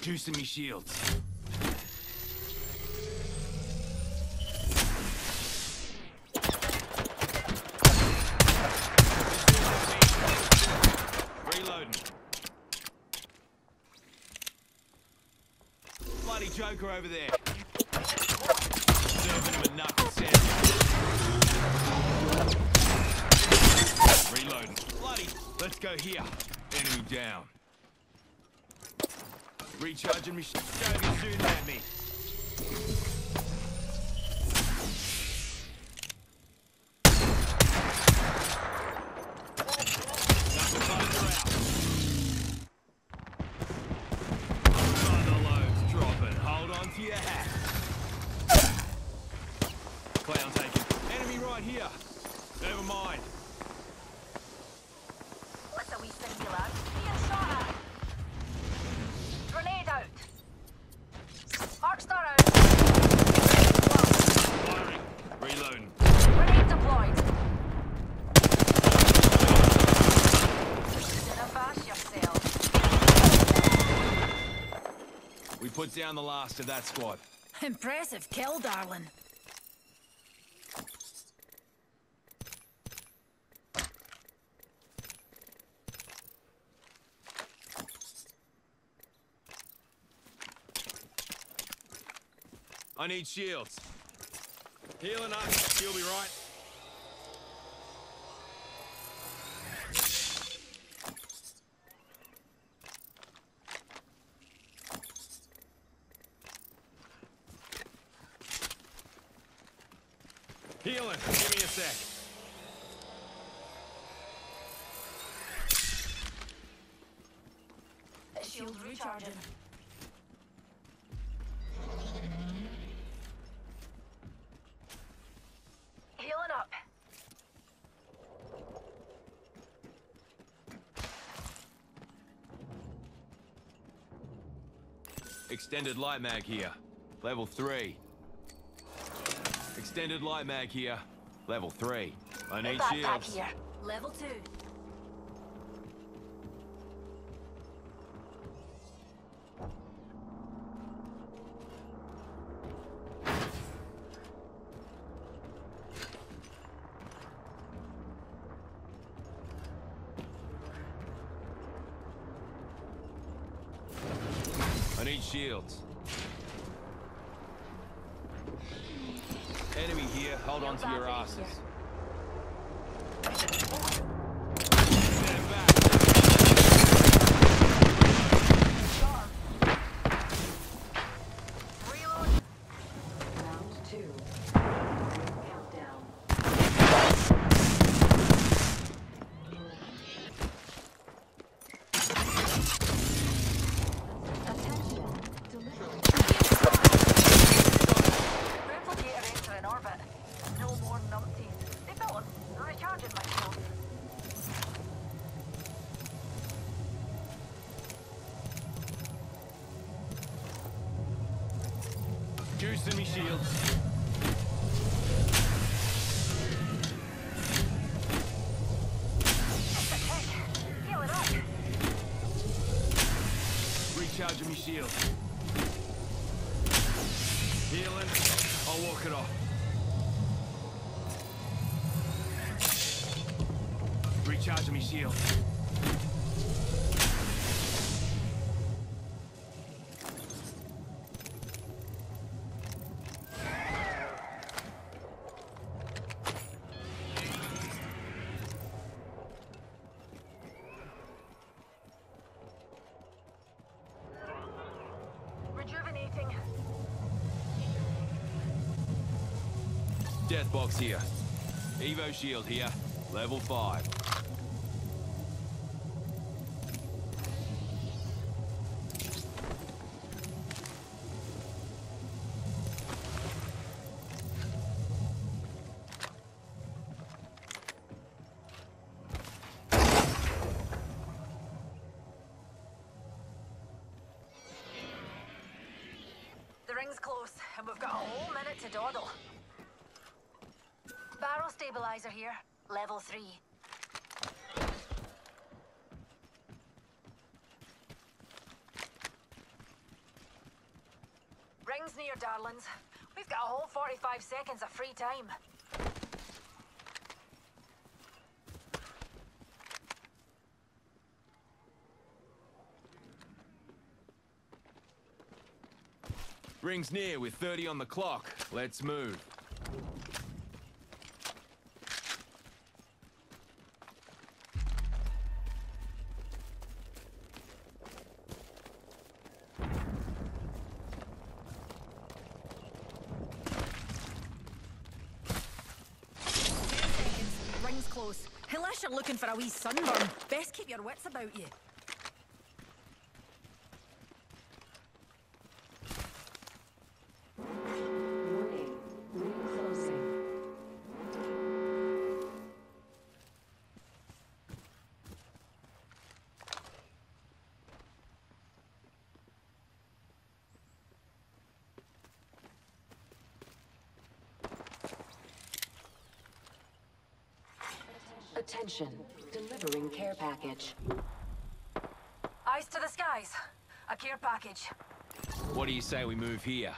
Juicing me shields. Reloading. Bloody Joker over there. Serving him a knuckle. Reloading. Bloody. Let's go here. Enemy down. Recharging me. Going soon at me. Down the last of that squad. Impressive kill, darling. I need shields. Healing up. You'll be right. Healing. Give me a sec. Shield recharging. Healing up. Extended light mag here. Level 3. Extended light mag here. Level 3. I need shields. here. Level two. I need shields. Enemy here. Hold on to your asses. active Stand back. Recharging me shield. Healing. I'll walk it off. Recharging me shields. Death box here. Evo shield here. Level 5. The ring's close, and we've got a whole minute to dawdle. Barrel stabilizer here. Level three. Rings near, darlings. We've got a whole 45 seconds of free time. Rings near with 30 on the clock. Let's move. Unless you're looking for a wee sunburn, best keep your wits about you. Attention. Delivering care package. Eyes to the skies. A care package. What do you say we move here?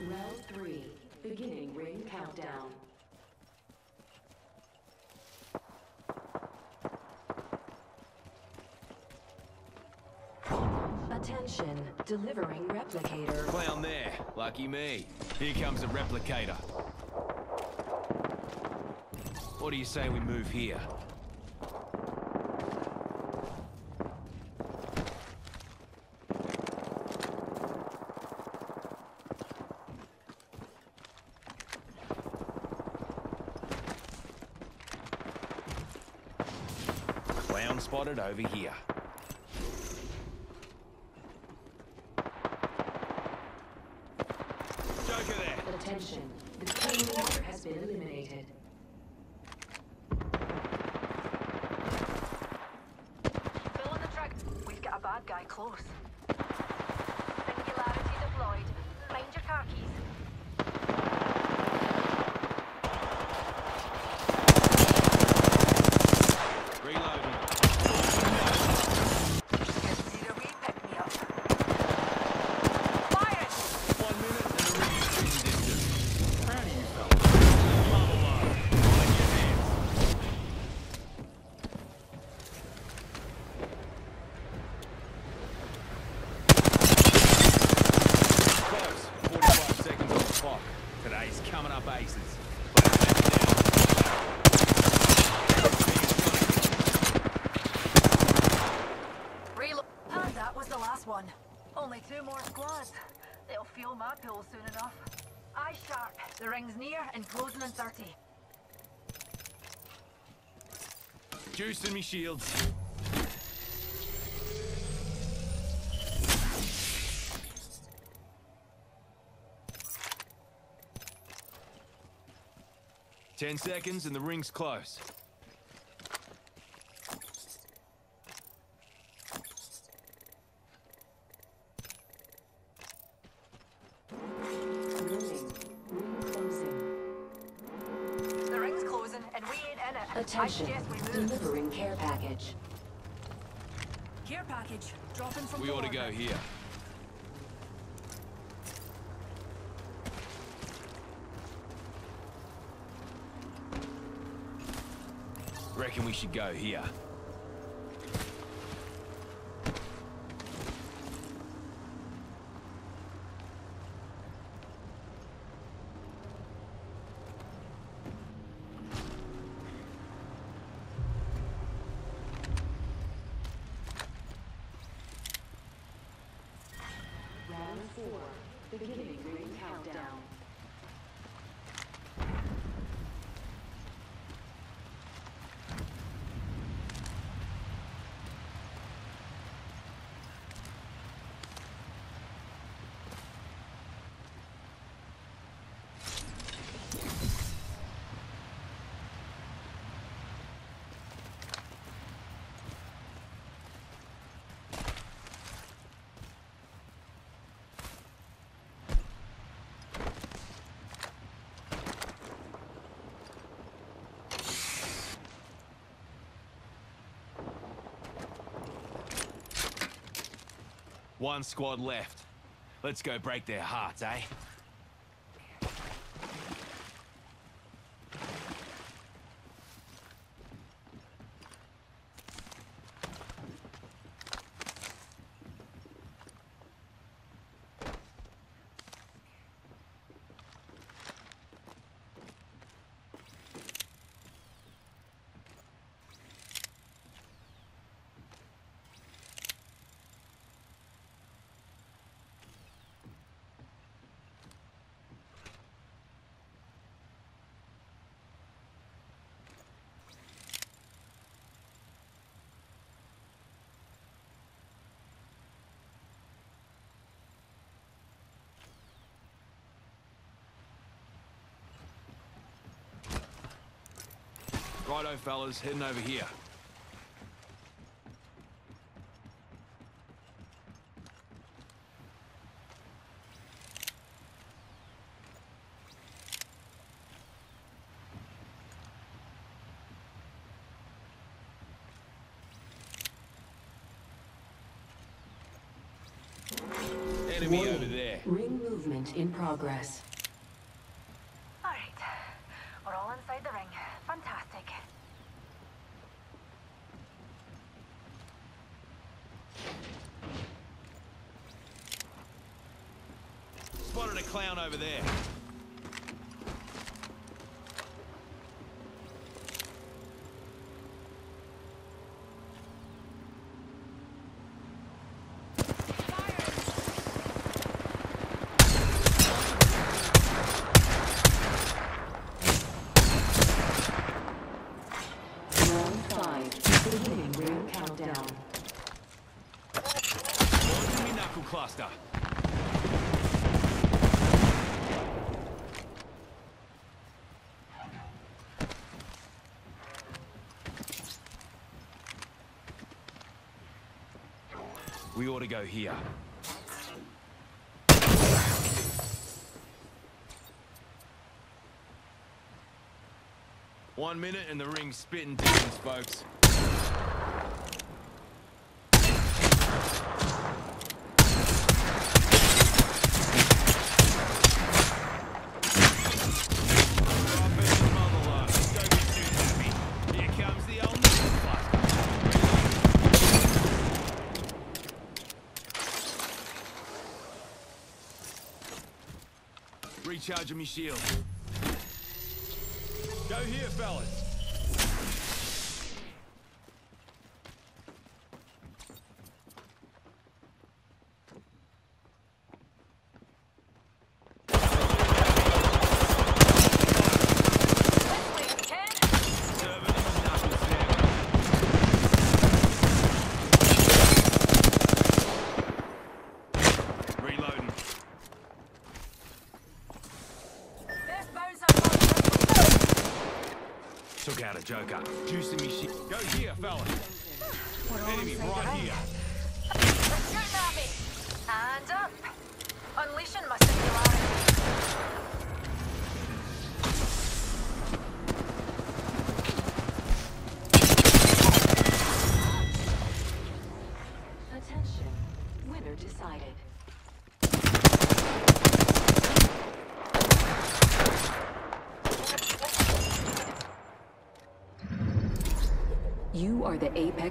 Round three. Beginning ring countdown. Delivering replicator. Clown there. Lucky me. Here comes a replicator. What do you say we move here? Clown spotted over here. Joker there. Attention. The team leader has been eliminated. Fill in the track. We've got a bad guy close. Singularity deployed. Mind your car keys. Reloading. Zero we pick me up. Fire it! One minute and the ring is cruising distance. Proud of you, fellas. Love alone. Mind your hands. Close. 45 seconds on the clock. Today's coming up aces. Reload. And that was the last one. Only two more squads. Pill soon enough. Eye sharp. The ring's near and closing in 30. Juice in me shields. Ten seconds and the ring's close. Attention. suggest. Delivering care package. Care package. Dropping from We the ought to go here. Reckon we should go here. One squad left. Let's go break their hearts, eh? Righto, fellas, heading over here. Enemy over there. Ring movement in progress. Alright. We're all inside the ring. Fantastic. Spotted a clown over there. Round five. Beginning ring countdown. Launching me knuckle cluster. We ought to go here. One minute and the ring's spitting demons, folks. Recharging me shield. Go here, fellas. This way, Ken! Serving them a knuckle sandwich. Reloading. This bouncer Took out a joker. Juicing me shit. Go here, fellas. We're Enemy right here.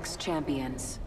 Champions.